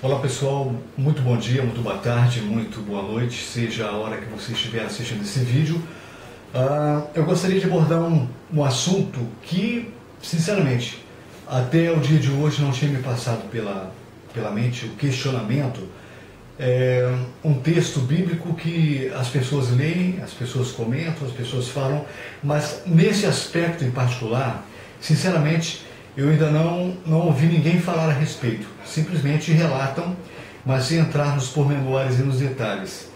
Olá pessoal, muito bom dia, muito boa tarde, muito boa noite, seja a hora que você estiver assistindo esse vídeo. Uh, eu gostaria de abordar um, um assunto que, sinceramente, até o dia de hoje não tinha me passado pela, pela mente o questionamento. É um texto bíblico que as pessoas leem, as pessoas comentam, as pessoas falam, mas nesse aspecto em particular, sinceramente, eu ainda não, não ouvi ninguém falar a respeito. Simplesmente relatam, mas sem entrar nos pormenores e nos detalhes.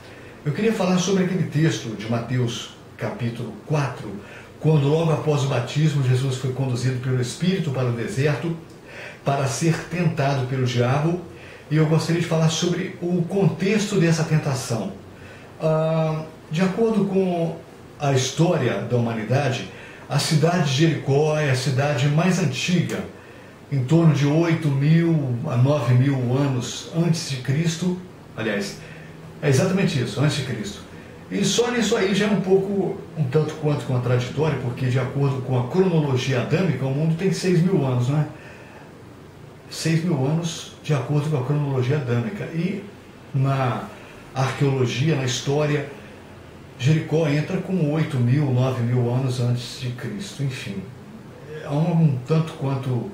Eu queria falar sobre aquele texto de Mateus, capítulo 4, quando logo após o batismo Jesus foi conduzido pelo Espírito para o deserto para ser tentado pelo diabo. E eu gostaria de falar sobre o contexto dessa tentação. Ah, de acordo com a história da humanidade, a cidade de Jericó é a cidade mais antiga, em torno de 8 mil a 9 mil anos antes de Cristo. Aliás, é exatamente isso, antes de Cristo. E só nisso aí já é um pouco, um tanto quanto contraditório, porque de acordo com a cronologia adâmica, o mundo tem 6 mil anos, não é? 6 mil anos de acordo com a cronologia adâmica. E na arqueologia, na história, Jericó entra com 8 mil, 9 mil anos antes de Cristo, enfim. Há um, um tanto quanto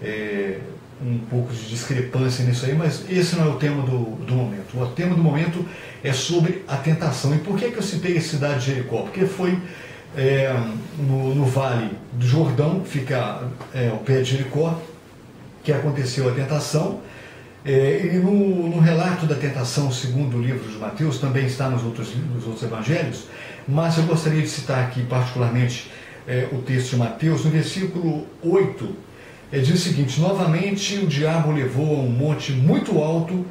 é, um pouco de discrepância nisso aí, mas esse não é o tema do, do momento. O tema do momento é sobre a tentação. E por que, que eu citei a cidade de Jericó? Porque foi é, no, no, Vale do Jordão, fica é, ao pé de Jericó, que aconteceu a tentação. É, e no, no, relato da tentação, segundo o livro de Mateus, também está nos outros, nos outros evangelhos, mas eu gostaria de citar aqui particularmente é, o texto de Mateus, no versículo 8, é, diz o seguinte: Novamente o diabo levou a um monte muito alto.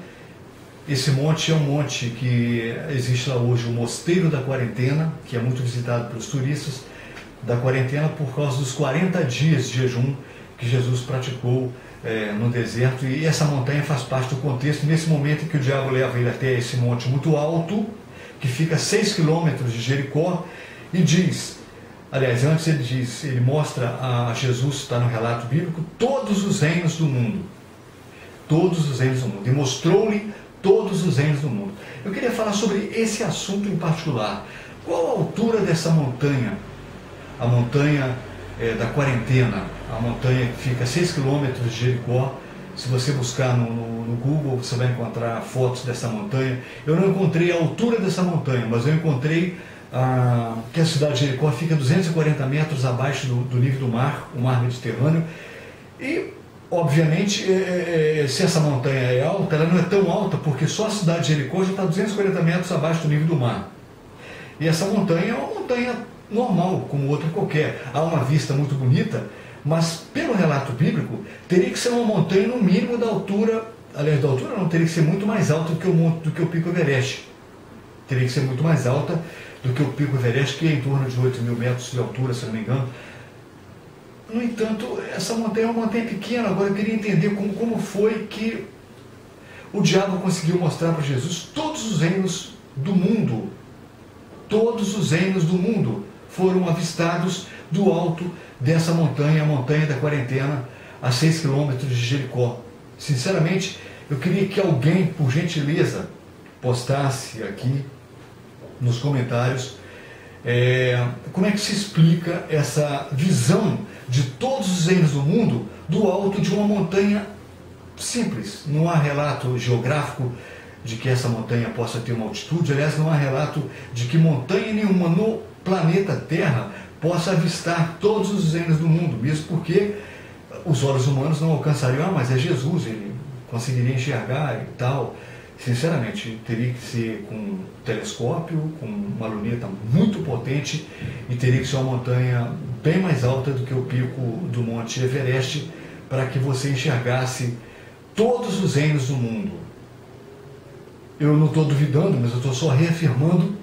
Esse monte é um monte que existe lá hoje, o Mosteiro da Quarentena, que é muito visitado pelos turistas da quarentena por causa dos 40 dias de jejum que Jesus praticou é, no deserto, e essa montanha faz parte do contexto. Nesse momento em que o diabo leva ele até esse monte muito alto, que fica a 6 quilômetros de Jericó, e diz: aliás, antes ele diz, ele mostra a Jesus, está no relato bíblico, todos os reinos do mundo. Todos os reinos do mundo. E mostrou-lhe todos os reinos do mundo. Eu queria falar sobre esse assunto em particular. Qual a altura dessa montanha? A montanha é, da quarentena, a montanha que fica a 6 quilômetros de Jericó. Se você buscar no, no, no, Google, você vai encontrar fotos dessa montanha. Eu não encontrei a altura dessa montanha, mas eu encontrei ah, que a cidade de Jericó fica 240 metros abaixo do, do nível do mar, o mar Mediterrâneo. E, obviamente, é, é, se essa montanha é alta, ela não é tão alta, porque só a cidade de Jericó já está 240 metros abaixo do nível do mar. E essa montanha é uma montanha normal, como outra qualquer. Há uma vista muito bonita, mas pelo relato bíblico, teria que ser uma montanha no mínimo da altura, aliás, da altura não, teria que ser muito mais alta do que o, do que o Pico Everest. Teria que ser muito mais alta do que o Pico Everest, que é em torno de 8 mil metros de altura, se não me engano. No entanto, essa montanha é uma montanha pequena. Agora eu queria entender como, como foi que o diabo conseguiu mostrar para Jesus todos os reinos do mundo. Todos os reinos do mundo foram avistados do alto dessa montanha, a montanha da quarentena, a 6 quilômetros de Jericó. Sinceramente, eu queria que alguém, por gentileza, postasse aqui nos comentários é, como é que se explica essa visão de todos os reinos do mundo do alto de uma montanha simples. Não há relato geográfico de que essa montanha possa ter uma altitude, aliás, não há relato de que montanha nenhuma no planeta Terra possa avistar todos os reinos do mundo, mesmo porque os olhos humanos não alcançariam, ah, mas é Jesus, ele conseguiria enxergar e tal. Sinceramente, teria que ser com um telescópio, com uma luneta muito potente e teria que ser uma montanha bem mais alta do que o pico do Monte Everest para que você enxergasse todos os reinos do mundo. Eu não estou duvidando, mas eu estou só reafirmando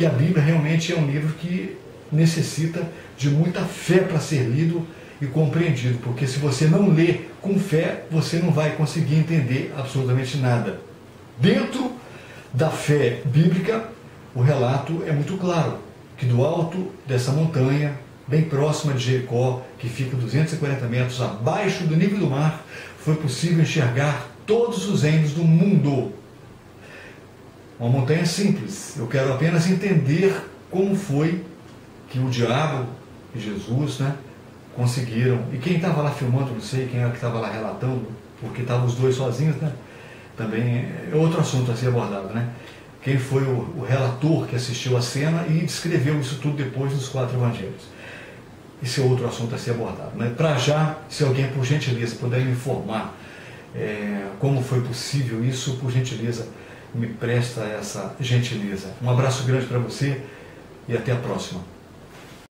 que a Bíblia realmente é um livro que necessita de muita fé para ser lido e compreendido, porque se você não lê com fé, você não vai conseguir entender absolutamente nada. Dentro da fé bíblica, o relato é muito claro, que do alto dessa montanha, bem próxima de Jericó, que fica 240 metros abaixo do nível do mar, foi possível enxergar todos os reinos do mundo. Uma montanha simples. Eu quero apenas entender como foi que o diabo e Jesus né, conseguiram. E quem estava lá filmando, não sei quem era que estava lá relatando, porque estavam os dois sozinhos, né? Também é outro assunto a ser abordado, né? Quem foi o, o relator que assistiu a cena e descreveu isso tudo depois nos quatro evangelhos. Esse é outro assunto a ser abordado. Né? Para já, se alguém, por gentileza, puder me informar é, como foi possível isso, por gentileza, me presta essa gentileza. Um abraço grande para você e até a próxima.